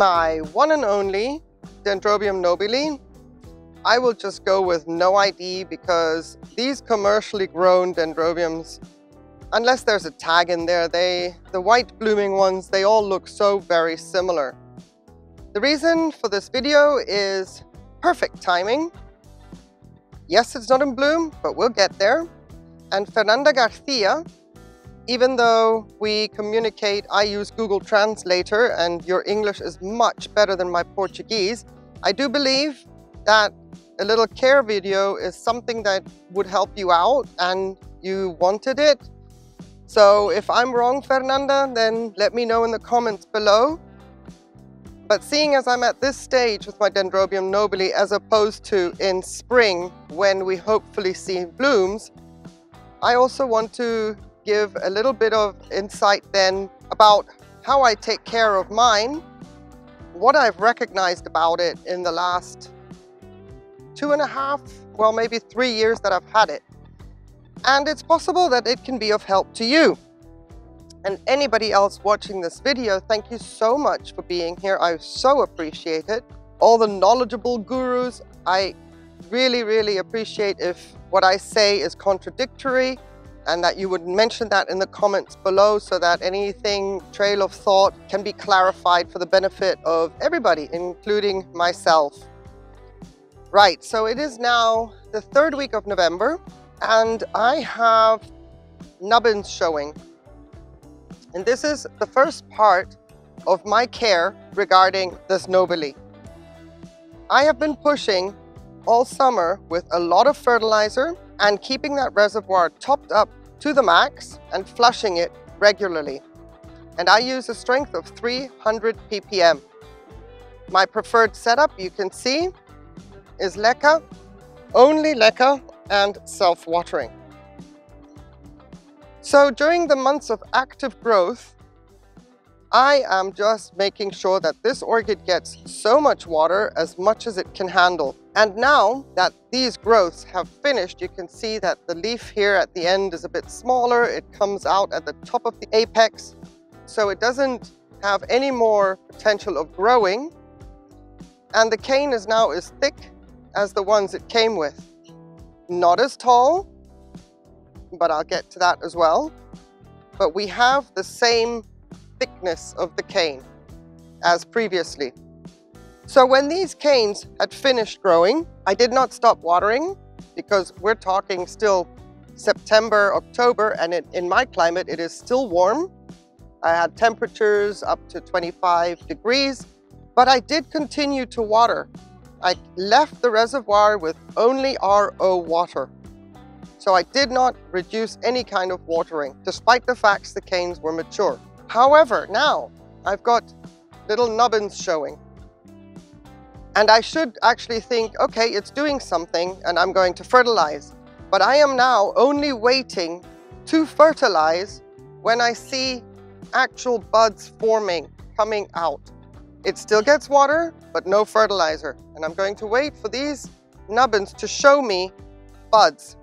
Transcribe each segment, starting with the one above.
my one and only Dendrobium nobile. I will just go with no ID because these commercially grown dendrobiums, unless there's a tag in there, they, the white blooming ones, they all look so very similar. The reason for this video is perfect timing. Yes, it's not in bloom, but we'll get there. And Fernanda Garcia, even though we communicate, I use Google Translator and your English is much better than my Portuguese, I do believe that a little care video is something that would help you out and you wanted it. So if I'm wrong, Fernanda, then let me know in the comments below. But seeing as I'm at this stage with my Dendrobium nobile as opposed to in spring when we hopefully see blooms, I also want to give a little bit of insight then about how I take care of mine, what I've recognized about it in the last two and a half, well maybe three years that I've had it. And it's possible that it can be of help to you. And anybody else watching this video, thank you so much for being here. I so appreciate it. All the knowledgeable gurus, I really, really appreciate if what I say is contradictory and that you would mention that in the comments below so that anything trail of thought can be clarified for the benefit of everybody, including myself. Right, so it is now the third week of November and I have nubbins showing and this is the first part of my care regarding this nobile. I have been pushing all summer with a lot of fertilizer and keeping that reservoir topped up to the max and flushing it regularly. And I use a strength of 300 ppm. My preferred setup, you can see, is LECA, only LECA and self-watering. So during the months of active growth, I am just making sure that this orchid gets so much water as much as it can handle. And now that these growths have finished, you can see that the leaf here at the end is a bit smaller. It comes out at the top of the apex. So it doesn't have any more potential of growing. And the cane is now as thick as the ones it came with. Not as tall, but I'll get to that as well. But we have the same thickness of the cane as previously. So when these canes had finished growing, I did not stop watering because we're talking still September, October, and it, in my climate, it is still warm. I had temperatures up to 25 degrees, but I did continue to water. I left the reservoir with only RO water. So I did not reduce any kind of watering, despite the fact the canes were mature. However, now I've got little nubbins showing. And I should actually think, okay, it's doing something and I'm going to fertilize. But I am now only waiting to fertilize when I see actual buds forming, coming out. It still gets water, but no fertilizer. And I'm going to wait for these nubbins to show me buds.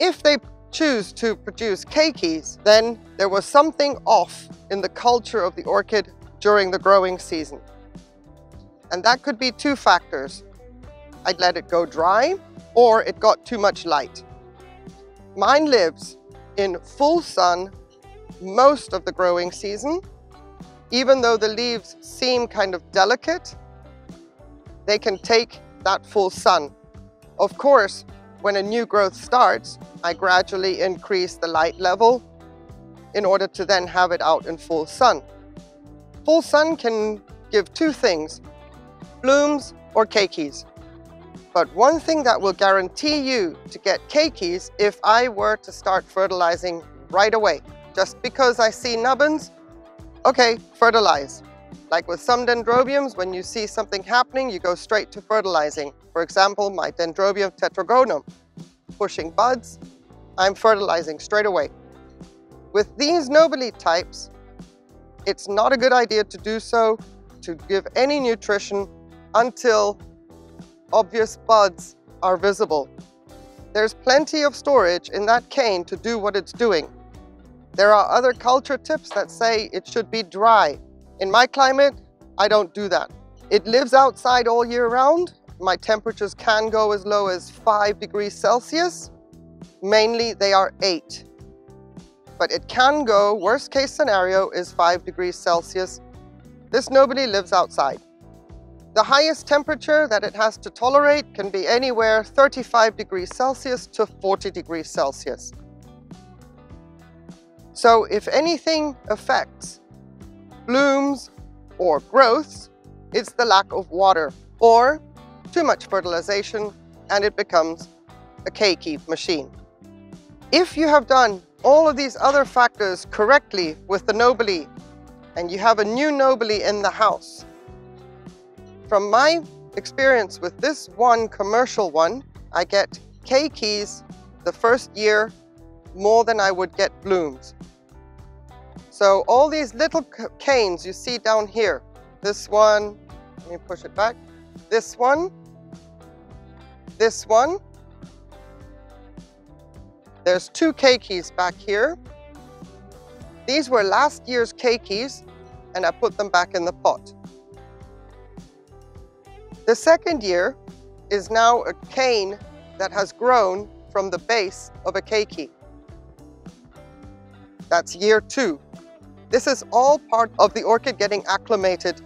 If they choose to produce keikis, then there was something off in the culture of the orchid during the growing season. And that could be two factors. I'd let it go dry or it got too much light. Mine lives in full sun most of the growing season. Even though the leaves seem kind of delicate, they can take that full sun. Of course, when a new growth starts, I gradually increase the light level in order to then have it out in full sun. Full sun can give two things, blooms or keikis. But one thing that will guarantee you to get keikis if I were to start fertilizing right away. Just because I see nubbins, okay, fertilize. Like with some dendrobiums, when you see something happening, you go straight to fertilizing. For example, my dendrobium tetragonum, pushing buds, I'm fertilizing straight away. With these nobile types, it's not a good idea to do so, to give any nutrition until obvious buds are visible. There's plenty of storage in that cane to do what it's doing. There are other culture tips that say it should be dry in my climate, I don't do that. It lives outside all year round. My temperatures can go as low as 5 degrees Celsius. Mainly they are 8. But it can go, worst case scenario is 5 degrees Celsius. This nobile lives outside. The highest temperature that it has to tolerate can be anywhere 35 degrees Celsius to 40 degrees Celsius. So if anything affects blooms or growths, it's the lack of water or too much fertilization and it becomes a keiki machine. If you have done all of these other factors correctly with the nobile and you have a new nobile in the house, from my experience with this one commercial one, I get keikis the first year more than I would get blooms. So all these little canes you see down here, this one, let me push it back, this one, this one, there's two keikis back here. These were last year's keikis and I put them back in the pot. The second year is now a cane that has grown from the base of a keiki. That's year two. This is all part of the orchid getting acclimated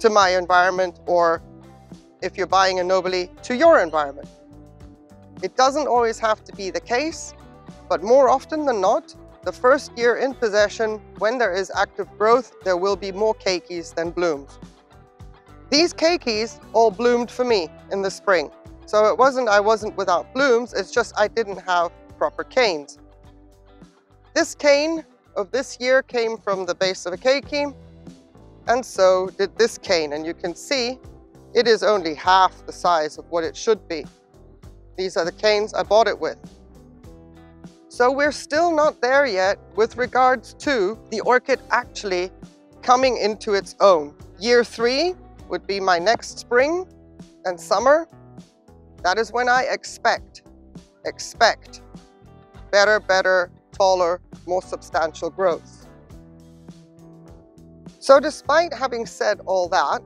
to my environment or if you're buying a nobile, to your environment. It doesn't always have to be the case, but more often than not, the first year in possession, when there is active growth, there will be more keikis than blooms. These keikis all bloomed for me in the spring. So it wasn't I wasn't without blooms, it's just I didn't have proper canes. This cane of this year came from the base of a keiki, and so did this cane. And you can see it is only half the size of what it should be. These are the canes I bought it with. So we're still not there yet with regards to the orchid actually coming into its own. Year three, would be my next spring and summer. That is when I expect, expect better, better, taller, more substantial growth. So despite having said all that,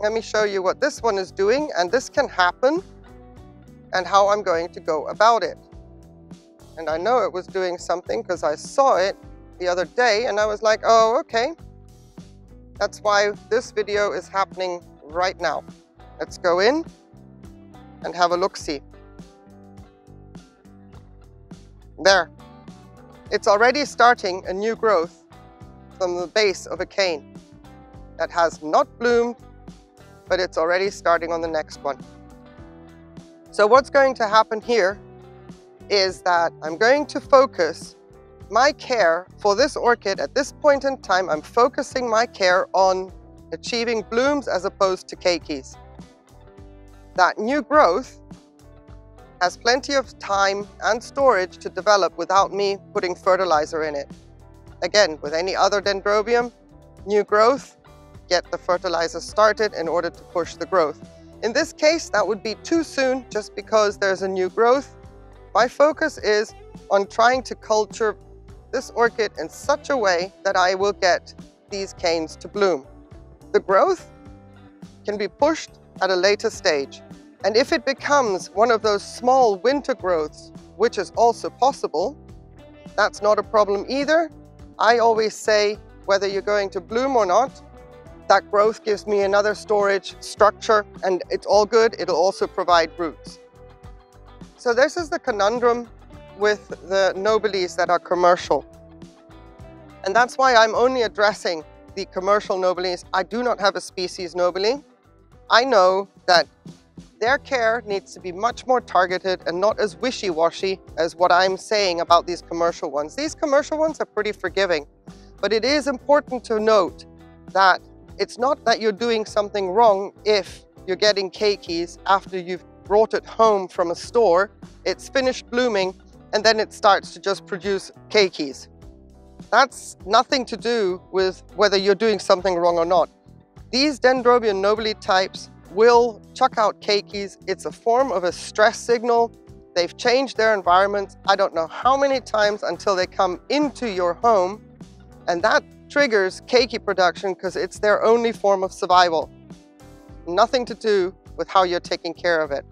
let me show you what this one is doing and this can happen and how I'm going to go about it. And I know it was doing something because I saw it the other day and I was like, oh, okay, that's why this video is happening right now. Let's go in and have a look-see. There. It's already starting a new growth from the base of a cane that has not bloomed, but it's already starting on the next one. So what's going to happen here is that I'm going to focus my care for this orchid at this point in time, I'm focusing my care on achieving blooms as opposed to keikis. That new growth has plenty of time and storage to develop without me putting fertilizer in it. Again, with any other dendrobium, new growth, get the fertilizer started in order to push the growth. In this case, that would be too soon just because there's a new growth. My focus is on trying to culture this orchid in such a way that I will get these canes to bloom. The growth can be pushed at a later stage. And if it becomes one of those small winter growths, which is also possible, that's not a problem either. I always say, whether you're going to bloom or not, that growth gives me another storage structure and it's all good. It'll also provide roots. So this is the conundrum with the nobiles that are commercial. And that's why I'm only addressing the commercial nobiles. I do not have a species nobile. I know that their care needs to be much more targeted and not as wishy-washy as what I'm saying about these commercial ones. These commercial ones are pretty forgiving, but it is important to note that it's not that you're doing something wrong if you're getting keikis after you've brought it home from a store, it's finished blooming, and then it starts to just produce keikis. That's nothing to do with whether you're doing something wrong or not. These Dendrobium nobile types will chuck out keikis. It's a form of a stress signal. They've changed their environment. I don't know how many times until they come into your home. And that triggers keiki production because it's their only form of survival. Nothing to do with how you're taking care of it.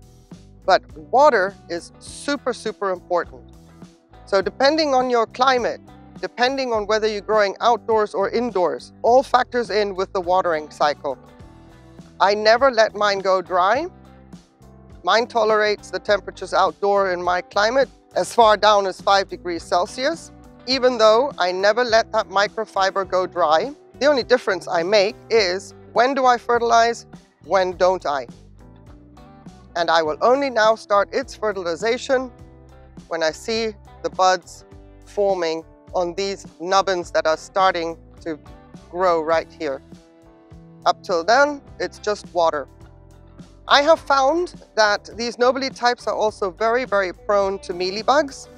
But water is super, super important. So depending on your climate, depending on whether you're growing outdoors or indoors, all factors in with the watering cycle. I never let mine go dry. Mine tolerates the temperatures outdoor in my climate as far down as 5 degrees Celsius. Even though I never let that microfiber go dry, the only difference I make is when do I fertilize, when don't I? And I will only now start its fertilization when I see the buds forming on these nubbins that are starting to grow right here. Up till then, it's just water. I have found that these nobile types are also very, very prone to mealybugs.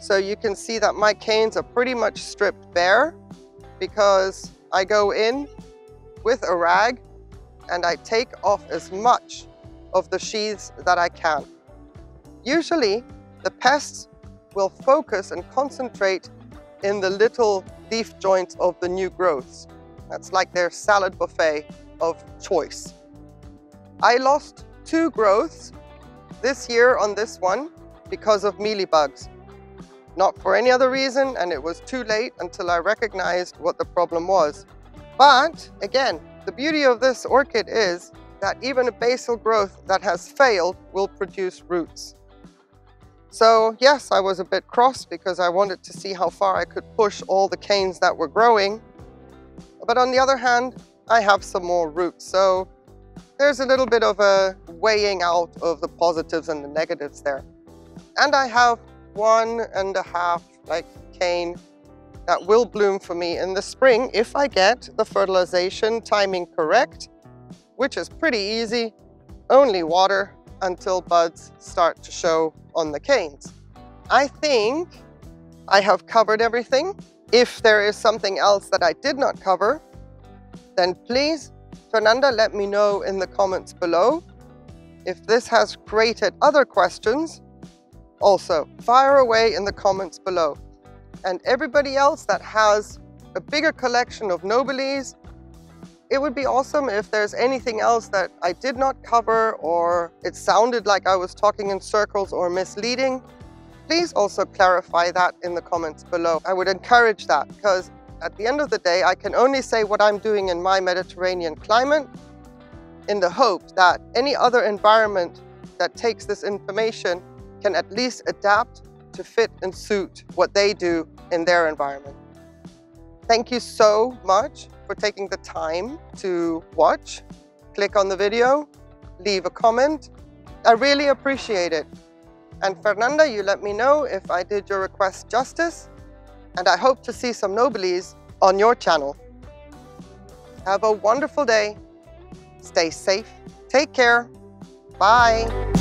So you can see that my canes are pretty much stripped bare because I go in with a rag and I take off as much of the sheaths that I can. Usually, the pests will focus and concentrate in the little leaf joints of the new growths. That's like their salad buffet of choice. I lost two growths this year on this one because of mealybugs. Not for any other reason, and it was too late until I recognized what the problem was. But again, the beauty of this orchid is that even a basal growth that has failed will produce roots. So yes, I was a bit cross because I wanted to see how far I could push all the canes that were growing. But on the other hand, I have some more roots. So there's a little bit of a weighing out of the positives and the negatives there. And I have one and a half like cane that will bloom for me in the spring if I get the fertilization timing correct, which is pretty easy, only water until buds start to show on the canes. I think I have covered everything. If there is something else that I did not cover, then please, Fernanda, let me know in the comments below. If this has created other questions, also fire away in the comments below. And everybody else that has a bigger collection of nobiles it would be awesome if there's anything else that I did not cover or it sounded like I was talking in circles or misleading. Please also clarify that in the comments below. I would encourage that because at the end of the day, I can only say what I'm doing in my Mediterranean climate in the hope that any other environment that takes this information can at least adapt to fit and suit what they do in their environment. Thank you so much for taking the time to watch. Click on the video, leave a comment. I really appreciate it. And Fernanda, you let me know if I did your request justice. And I hope to see some Nobiles on your channel. Have a wonderful day. Stay safe. Take care. Bye.